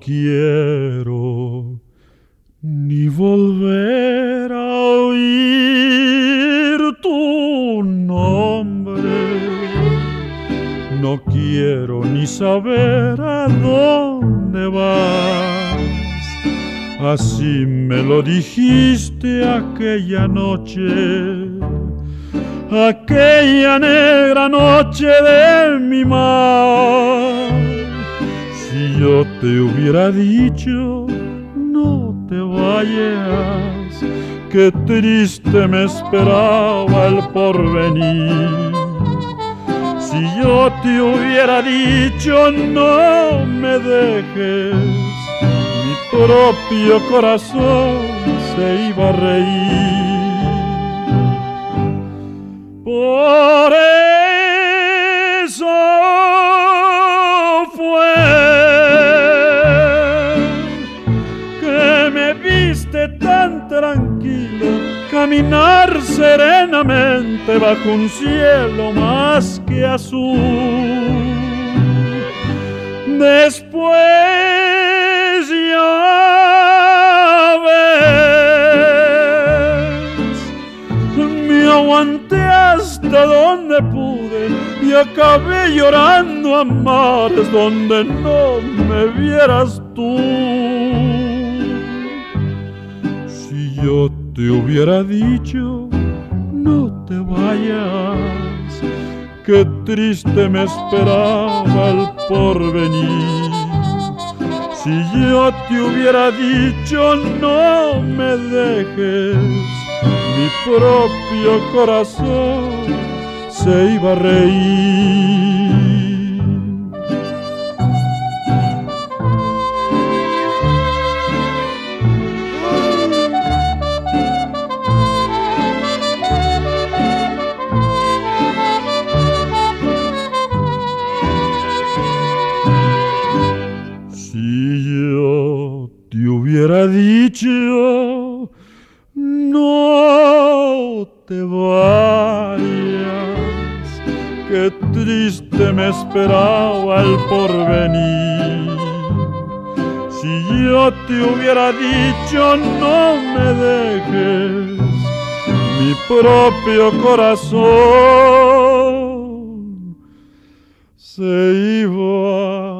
quiero ni volver a oír tu nombre. No quiero ni saber a dónde vas. Así me lo dijiste aquella noche, aquella negra noche de mi mar. Yo te hubiera dicho te vayas, qué triste me esperaba el porvenir. Si yo te hubiera dicho no me dejes, mi propio corazón se iba a reír. Caminar serenamente bajo un cielo más que azul. Después ya ves, me aguanté hasta donde pude y acabé llorando a mares donde no me vieras tú. Te hubiera dicho, no te vayas, qué triste me esperaba el porvenir. Si yo te hubiera dicho, no me dejes, mi propio corazón se iba a reír. Dicho, no te vayas, qué triste me esperaba el porvenir. Si yo te hubiera dicho, no me dejes, mi propio corazón se iba.